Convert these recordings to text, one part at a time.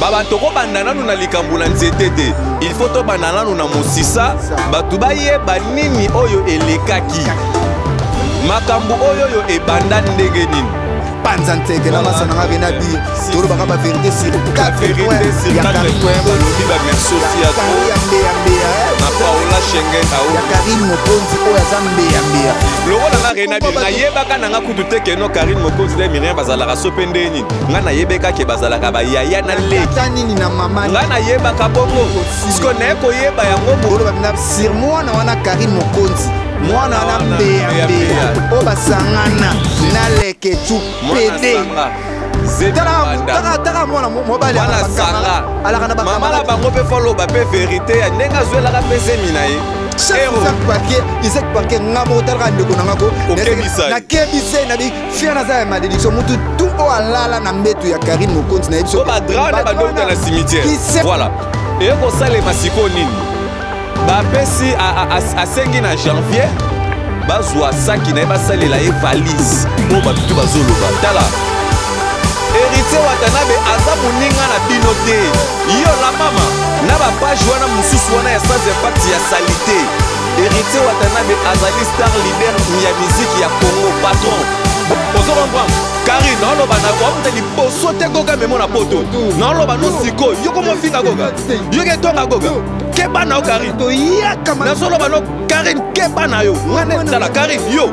baba tokobanda nanu na likambo na nzete te il faut tobanda nanu na mosisa bato bayeba nini oyo elekaki makambo oyo oyo ebanda ndenge nini panza nteke na masa nanga bena bi tolobaka ba verité sur quatre verité sur quatre point balobi ba merci aussi à toi ya mbeya mbeya na Paola Schengen au ya Karine Mokonzi oyo aza mbeya mbeya lokola na Rena bi nayebaka nanga kutu te keno Karine Mokonzi na Miriam bazalaka sope ndeni nga nayebeka ke bazalaka bayaya na leki nini na mama nga nayebaka bongo siko naye koyeba yango sur mwana wana karine mokonzi mwana wana mbeyambeya oyo basangana na leke tu pede taka mwana mobali alaka na mama na bango mpe faloba mpe verité ya ndenge azwelaka mpe zemi na ye isaac parke nga moko talaka ndeko na nga ko nakebise nabi fia naza ya malédiction mutu tu oyo alala na mbetu ya karine mokonzi nayebi so badrane badokta na cimetière voilà eye kosalema sikoyo nini bapesi asengi na janvier bazwa saki na ye basalela ye valise oyo babitu bazoloba tala héritier watanabe aza moninga na bino te yo la mama na bapage wana mosusu wana ya sans impact ya salite Heritier Watanabe azali star leader ya miziki ya Congo patron. Ozo comprendre? Karine naoloba na wamuta liboso te goga memo na poto. Naoloba no siko yoko mofinga goga. Yoke etonga goga. Keba na yo Karine. Nazoloba no Karine keba na yo. Ngane tala Karine yo.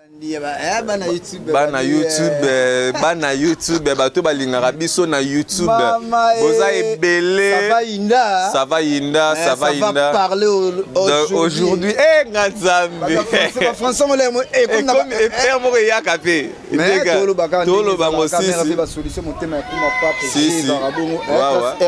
Eh, bana youtube bana youtube eh, bana youtube bato balingaka biso na youtube eh, boza ebele sava yinda sava yinda aujourd'hui e nga nzambe epere moko eyaka mpe toloba mosisi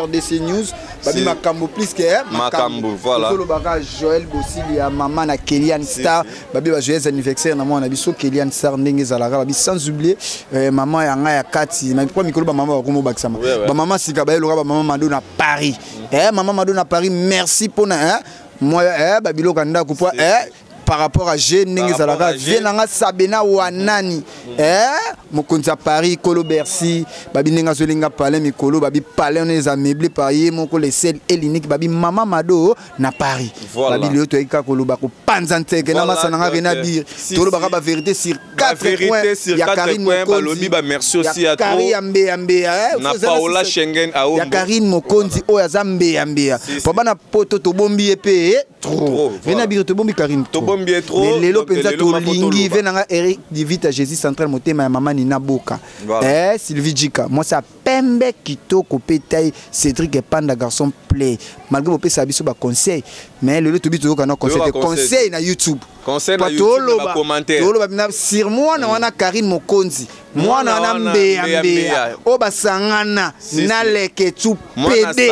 rdc news babi makambo plus que makambo voilà tolobaka joel bosili ya mama na kelian star babe ba joyeux anniversaire na mwana na biso kelian sar ndenge ezalaka babi sans oublier euh, mama ya ngai ya kati na mpo mikolo bamama bakoma obakisama bamama sika bayeloka bamama mado na paris eh, mama mado na paris merci mpo na eh, mwa eh, babiloko ya ndako mpo eh, par rapport à je ndenge ezalaka vie na nga sabena wanani mm. eh mokonzi ya paris kolo bercy babi ndenge azolinga palais mikolo babi palais wana eza meuble par ye moko le sel elinique babi mama mado na paris voilà. babili oyo toyaki kaka koloba kopanza nseke voilà, na masa nanga rena dire si, tolobaka si. baverité sur 4 points ya karine mokonzi ya kari ya mbeya mbeya eh, ya karine mokonzi oyo aza mbeya mbeya po bana poto tobombi ye mpe eh, trop rena dire tobombi karine mais lelo mpenza tolingi ve nanga eric divita jésus central motema ya mama nina boka eh, sylvie jika mwasi pembe kitoko pe taille Cédric Panda garçon play malgré bo pesa biso ba conseil mais lelo tobi toyoka na conseil te conseil na YouTube conseil na YouTube ba commentaire toloba na sur moi na mm. wana Karine Mokonzi mwana wana mbeya mbeya oyo basangana na leke tu pede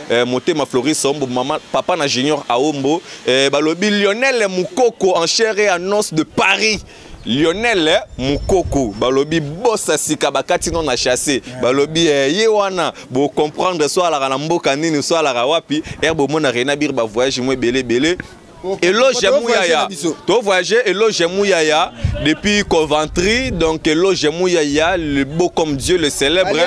eh, motema floris ombo mama papa na junior aombo eh, balobi lionel mukoko en chair et en os de paris lionel eh, mukoko balobi bosa sika bakati no na chasse balobi eh, ye wana bocomprendre so alaka na mboka nini so alaka wapi ere bomona rena bir bavoyage mo ebele ebele eloge ya muyaya tovoyage eloge ya muyaya depuis coventry donc eloge ya muyaya le beau comme dieu le célèbre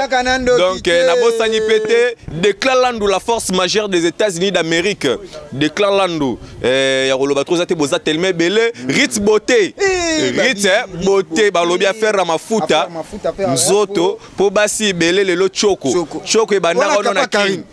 donc eh, nabosani mpe te declare landu la force majeure des états-unis d'amérique declare landu eh, ya koloba toza te boza telema ebele rit beauté eh, rit beauté balobi affaire ya mafuta nzoto mpo basi ebele lelo tioko tioko ebandaka ono na kin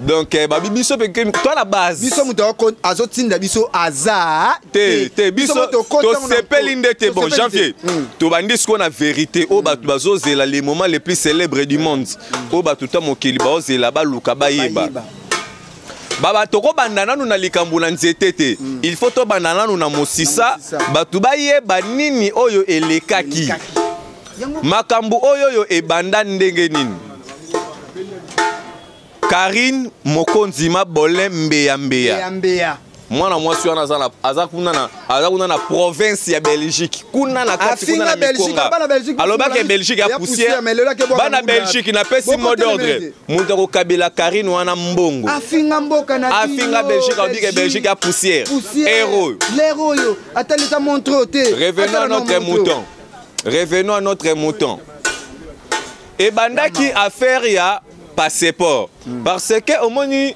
donc eh, babi biso mpe toi na base biso moto azotinda biso aza te te biso tosepeli nde te bon janvier hmm. tobandi sikoyo na vérité oyo bato bazozela le moment le plus célèbre du monde hmm. oyo bato ta mokili baozela baluka bayeba baba tokobanda nanu na likambo na nzete te hmm. il faut tobanda nanu na mosisa bato bayeba nini oyo elekaki makambo oyo oyo ebanda ndenge nini karine mokonzi mabolin mbeya mbeya mbeya mwana mwasi wana aza kuna na aza kuna na province ya belgique kuna na kati kuna na mikonga alobaki belgique ya poussière bana belgique napesi mot d'ordre moto akokabela karine wana mbongo afinga mboka na afinga belgique alobi ke belgique ya poussière hero oyo atali eza montre te revenons notre mouton revenons à notre mouton ebandaki affaire ya passeport mm. parce que omoni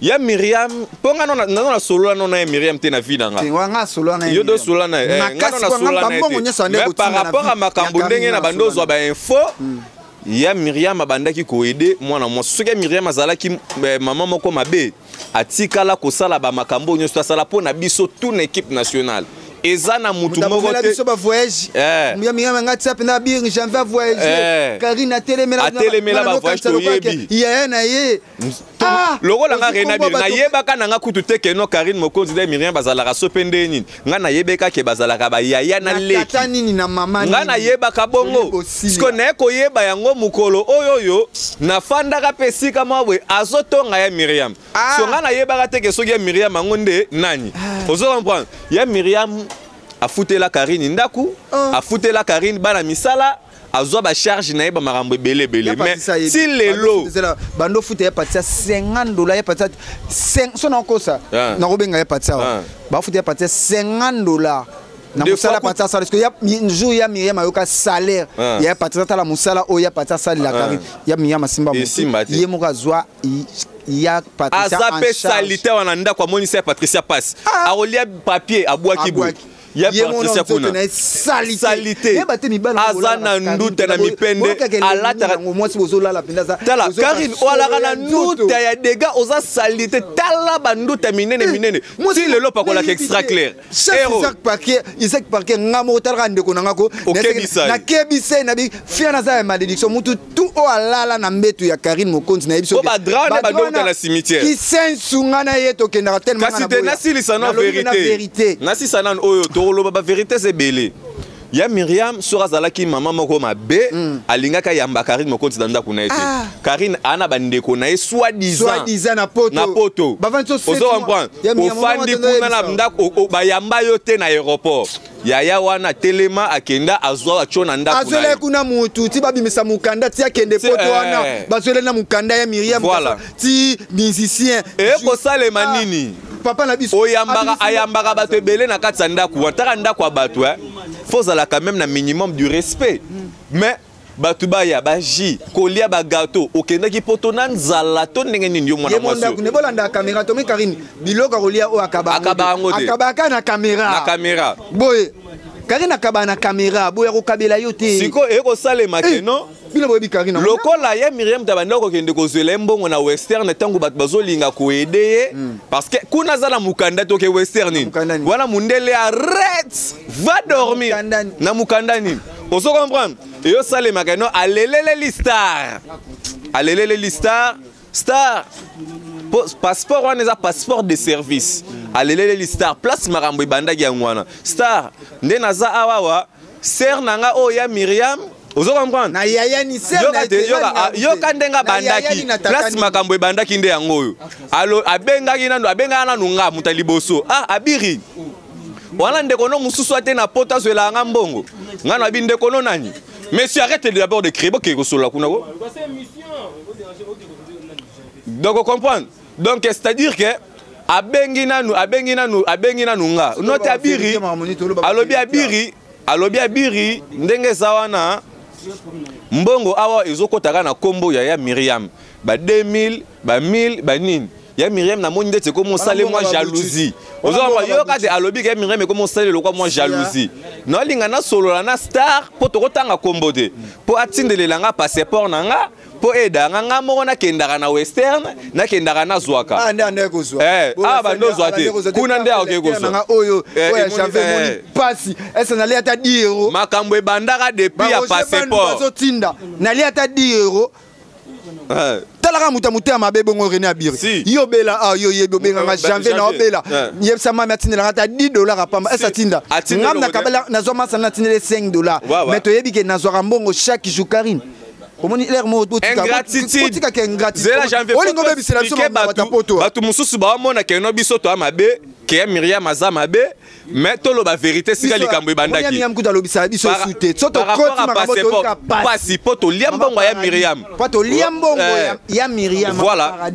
ya miriam mpo nga nazo nasolola no na ye miriam te na vie na ngayo do solola na ye eh, par rapport ya makambo ndenge na bando ozwa bainfo mm. ya miriam abandaki koede mwana mwasi soki ya miriam azalaki eh, mama moko mabe atikala kosala ba makambo oyo nyonso asala mpo na biso tout na équipe nationale eza na mutu moko te biso ba voyage eh. ya minga nga tsa pena bir janvier a voyage eh. Karina telemela telemela ba voyage to yebi ya na ye ah! lokola nga rena bir na yebaka na nga kutu te ke no Karine Mokonzi de Miriam bazalaka so pende nini nga nayebeka ke bazalaka bayaya na leki nga nayebaka bongo siko naye koyeba yango mokolo oyo oyo nafandaka mpe esika mwa boye azotonga ya miriam ah. so nga nayebaka te ke soki ya miriam yango nde nani ah. ozo comprendre ya miriam afutela karine ndako oh. afutela karine bana misala azwa ba charge na ye ba makambo ebele ebele mais ti lelo bando futa ya patisa 50 dollars ya patisa so nakosa ah. nakobenga ya patisa ah. bafuta ya patisa 50 dollars na mosala patisa asala parceke ya jour ya miriam ayoka salaire ah. ya patisa atala mosala oyo ya patisa asalelaka ya miriam asimba ye moko azwa ya patricia aza mpe salite wana ndako amonisa ya patricia pasi akolia papier abwaki boye ya patricia kuna yeba te mibala aza na nduta na mipende alataka mwasi bozolala mpenza tala karine oalaka na nduta ya dega oza salite tala banduta minene eh, minene ti lelo pakolaka extra clair isaac parke nga moko talaka ndeko na ngako nakebisa nabi fiana aza ya malédiction mutu tu oyo alala na mbetu ya karine mokonzi na yebiso badrone na cimetière kisensu nga na ye tokendaka telmasi te nasilisa na verité nasisa nanu oyo tokoloba bavérités ebele ya miriam soki azalaki mama moko mabe mm. alingaka yamba karine mokonzi na ndako na ye te ah. karine aa na bandeko na ye swadisant na poto ozo comprendre ofandi kuna na ndako bayamba yo te na aéroport yaya wana telema akenda azwa atyo na ndako azwela ye kuna motu ti babimisa mokanda ti akende poto eh. wana bazwela na mokanda ya miriam voilà. ti musicien ekosalema ah. nini papa na biso oyambaka ayambaka bato ebele na kati ya ndako wataka ndako ya bato eh? fo ozalaka meme na minimum du respect mais bato baya baji kolia bagato okendaki poto na nzala to ndenge nini yo mwana mwasi ne bolandaka kamera tomi karine biloko ya kolia oyo akabaka yango te akabaka na kamera na kamera boye karine akabaka na kamera boye akokabela yo te sikoyo ekosalema te eh, no bino boyebi karina lokola ye miriam tabanda kokende kozwela ye mbongo na western ntango bato bazolinga koede ye hmm. parce que kuna aza na mokanda toke western nini wana mondele ya ret va dormir na mokanda nini ozo comprendre eyo salemaka no aleleleli star aleleleli star star passeport wana eza passeport de service aleleleli star place makambo ebandaki yango wana star nde naza awawa ser na nga oyo ya miriam ozo comprendre ah, yoka ndenge abandaki place makambo ebandaki nde yango oyo abengaki nanu abengaka nanu nga moto ya liboso ah abiri wana ndeko no mosusu ate na poto azwelaka nga mbongo ngai nabi ndeko no nani monsieur arrête d'abord de créer bokei kosolola kuna ko donc ocomprendre donc c'est à dire que abengi nanu abengi nanu abengi nanu nga note abiri alobi abiri alobi abiri ndenge eza wana mbongo awa ezokotaka na nkombo ya ya miriam ba 2000 ba 1000 banini ya Miriam na moni ndeti ekomi osale mwa jalousie ozomba yoka te alobi ke Miriam ekomi osale lokwa mwa jalousie naolinga nasolola na star mpo tokotanga nkombo te mpo atindelela nga passeport na nga mpo edanga nga moko nakendaka na western nakendaka nazwaka ah, eh, awa ah, bande ozwa te kuna nde aoke kozwa makambo ebandaka depuis ya passeport Eh. tala kaka moto ya motema mabe bongo rene abiri si. yo obela ah, yo yebi obenganga eh, janvier na obela eh. yebisa mami atindelanga ata 10 dollar apamba ese atinda ngam nakabela nazwa masana natindele 5 dollar mais toyebi ke nazwaka mbongo chaque jour karine omoni lere mokotikaka ingratitudeolingi obebisela biso bato mosusu baomona keno biso toya mabe keya miriam aza mabe mais toloba verité sika likambo ebandaki pasi mpo tolia mbongo ya miriam mpo tolia mbongo eh. ya miriam voilà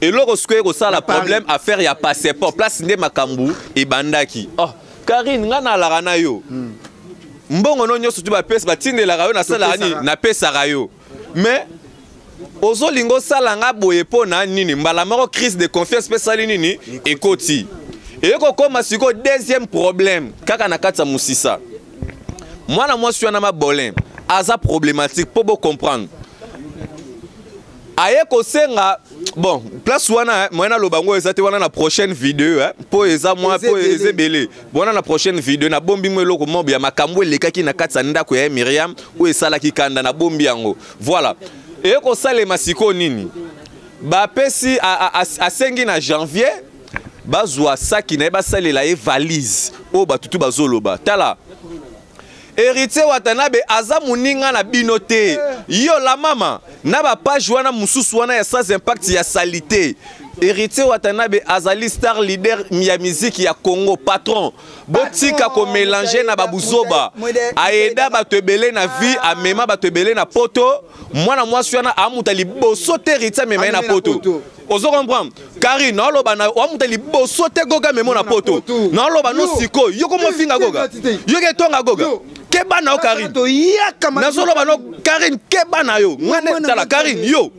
eloko sikoyo ekosala problème affaire ya passeport place nde makambo ebandaki oh karine ngai nalaka na yo hmm. mbongo no nyonso ti bapesi batindelaka yo nasalaka nini napesaka yo mais ozolinga osala nga boye mpo na nini mbala moko crise de confiance mpe esali nini ekoti eye kokoma sikoyo deuxième problème kaka na kati ya mosisa mwana mwasi wana mabolin aza problématique mpo bocomprendre aye kosenga bon place wana eh, moyen naloba yango eza te wana na prochaine video eh, mpo eza mwa mpo eza ebele bona na prochaine video na bombi mwa eloko mob ya makambo elekaki na kati ya ndako ya Miriam oyo esalaki kanda na bombi yango voilà eye kosalema sikoyo nini bapesi asengi na janvier bazwa saki na ye basalela ye valise oyo batutu bazoloba tala Héritier Watanabe aza muninga na bino te. Yo la mama na ba page wana mususu wana ya sans impact ya salite. Héritier Watanabe azali star leader ya musique ya Congo patron. Botika ko mélanger na babuzoba. Aeda bato ebele na vie, amema bato ebele na poto. Mwana mwasi wana amuta liboso te Héritier amema ye na poto. ozo comprendre kari naoloba na wamuta liboso te goga memo na poto naoloba no sikoyo yo komofinga goga yo ketonga goga keba na yo karine nazoloba no karine keba na yo ngai nde tala karine yo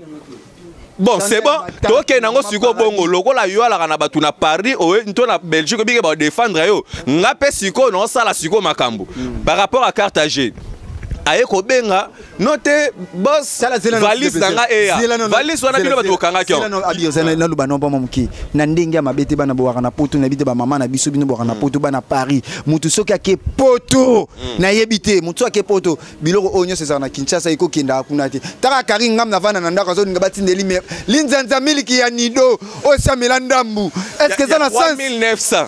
bon c'est bon tokende nango sikoyo bongo lokola yo alaka na bato na paris oye nto na belgique obike baodefendre yo nga mpe sikoyo naosala sikoyo makambo hmm. par rapport à carte age aye kobenga no te bos valise na nga eya valise wana bino bato bokangaki naloba no bama moke na ndenge ya mabe te bana bowaka na poto nayebi te bamama na biso bino bowaka na mm. poto bana paris motu soki ake poto mm. nayebi te motu ake poto biloko oyo nyonso ezalaka na kinshasa ekokendaka kuna te taka kari ngam na vanda na ndako azolinga batindeli me linzanza miliki ya nido oyo esamela ndambu estce eza na 1900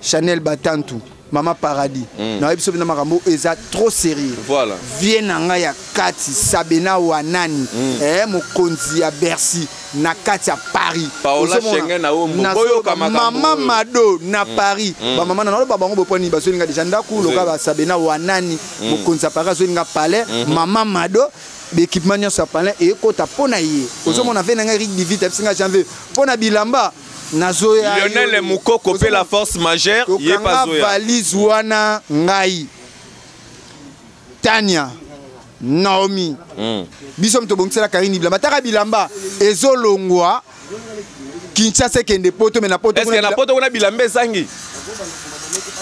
Chanel Batantu mama paradis mm. nayebi biso bina makambo eza trop sérieux voilà. vie na ngai ya kati sabena wanani mm. eh, mokonzi ya bercy na kati ya paris mama mado na mm. paris mm. bamama na naloba bango boponi bazweli nga deja ndako loka basabena wanani mm. mokonzi ya paris azweli nga palais mm -hmm. mama mado baekipema nyonso ya palais ekota mpo na ye mm. ozomona ve na ngai rik divit abisinga janvier mpo na bilamba Lionel Mukoko pe la force majeure ye pas zoya. valise wana ngai. Tania Naomi. Mm. Biso mtobongisela Karine bilamba. Taka bilamba ezolongwa Kinshasa ekende poto me na poto. Est-ce que na poto kuna bilamba ezangi?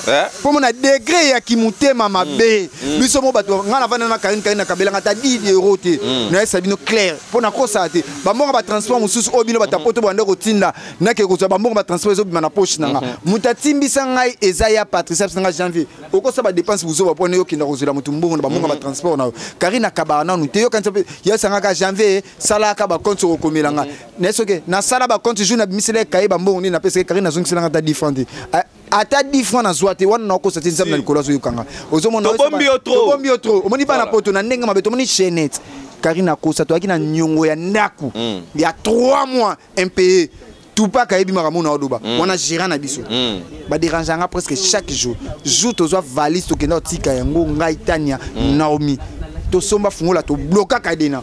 Eh? mpo mona degre ya kimotema mabe mm. Mm. biso mo bato ngai navanda na karine karine na kabelanga ata 10 euro te mm. nayesa bino claire mpo nakosaka te bambongo batransport mosusu oyo bino bata poto banda kotinda nake kozwa bambongo batransport ezobima na poche na nga mm-hmm. moto atimbisa ngai eza ya patricia bisa ngai janvier okosa badepense buzoba mpo nayo okenda kozwela moto mbongo na bambongo mm-hmm. batransport na yo karine akabaka nanu te yokanisa mpe yasangaka janvier salaka bakonti okokomela ngai mm-hmm. naye soki nasala bacompte jour nabimisela ye kaye bambongo nini napesaki kari nazongisela nga ata 10 franc te eh, ata 10 franc nazwa te wana nakokosa te nzambe na likolo azoyokanga ozomonatobombi yo trop omoni bana poto na ndenge mabe tomoni chainete karine akosa toyaki na nyongo ya ndako mm. ya 3 mois impayé tupak ayebi makambo na oloba mm. wana gérant na biso mm. baderange yanga presque chaque jour jour tozwa valise tokenda kotika yango ngai tania naomi tosomba fungola toblokaka dena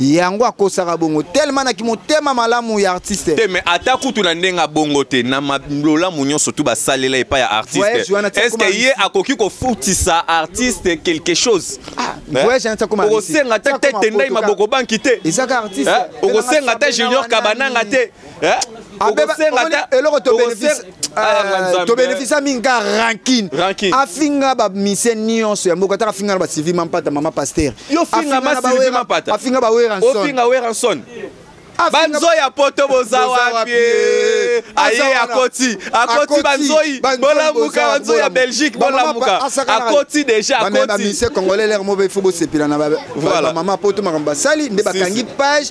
yango akosaka bongo tellement na kimotema malamu ya artiste te mais ata kutu na ndenge abongo te na lolamu nyonso tu basalela epai ya artiste est-ce que ye akoki kofutisa artiste quelque chose ah, eh? okosenga ata tete ndai maboko banki te eh? okosenga ata junior kabananga te Eh? eloko tobénéficia mingi kaka rankine afinga bamise nyonso ya mboka ataka afinga na basylvie mampata mama paster afinga baweranson ah, banzoi ya poto boza wapi aye akoti akoti banzoi bolamuka banzoi ya belgique bolamuka akoti déjà akoti bamise congolais lere mobe fo bosepela na bamama poto makambo basali nde bakangi page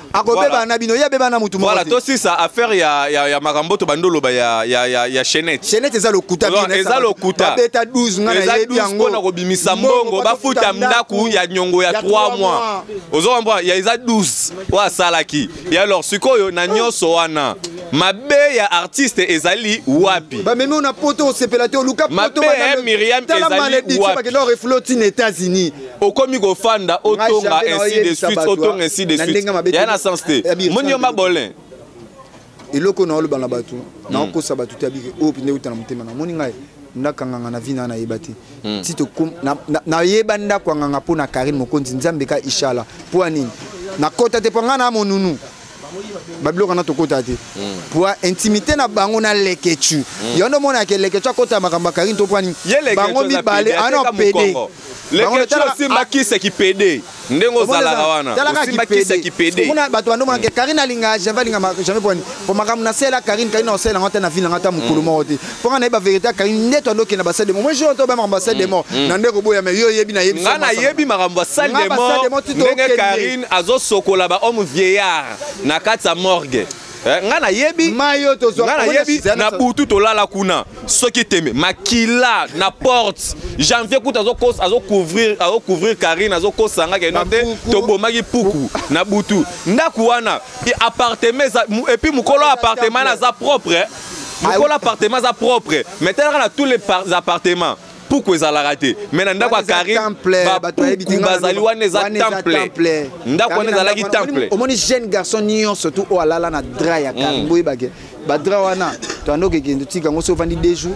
akobeba na bino ye abeba na mutu voilà tosisa affaire ya, ya, ya makambo to bando loba ya, ya, ya, ya chenete chenete eza lokuta eza lokuta babeta 12 nga na yebi yango mpona kobimisa mbongo bafuta ndako ya nyongo ya 3 mois ozokomprendre ya eza 12 oyo asalaki ya alors sikoyo na nyonso wana mabe ya artiste ezali wapi bamemi oyo na poto osepela te oluka poto mabe ya miriam ezali wapi tala maledictio bakenda orefule otine états-unis okomi kofanda otonga ainsi de suite otonga ainsi de suite ya na sens te eh, moni yo mabolin eloko na oloba na bato hmm. naokosa bato te abike oyo mpenza euta na motema namoni ngai ndako anganga na vi na nayeba te hmm. ti nayeba ndako anganga mpo na karine mokonzi nzambe ka ishala mpo ya nini nakota te mpo ngai na monunu babiloko na tokota te po intimité na bango na lekechu mm. yo nde omonaka lekechu akota makambo ya karine toprani bango mibale ano ah pede lekechosimbakisa kipede ndenge ozalaka wana osimbakisa kipede bato bando omonaka karine alingaka jamais alingaka jamais poni po makambo nasela karine karine aosela yango ata na vile yango ata mokolo mm. moko te mpo nga nayeba verité akangi nde to andoke na basale demo moi jour nto obema makambo basale demo mm, mm. na nde koboya me yo oyebi nayebi nga nayebi makambo basale demo ndenge karine azosokola bahomme vieillard na kati ya morgue eh, nga nayebi nga nayebi na butu tolala kuna soki tembe makila na porte janvier kuta azocouvrir azocouvrir karine azokosa nga keno te tobomaki puku na butu ndako wana appartement epuis mokolo ya appartement na aza propre eh. lokola appartement aza propre mais talaka na tous les appartements puku ezalaka te me na ndako ya karibapuku bazali wana eza temple ndako wana ezalaki temple omoni jeune garçon nyonso tu oyo alala na dra ya kari mm. boyebake badra wana toyanda okekende otika yango so ovandi deux jours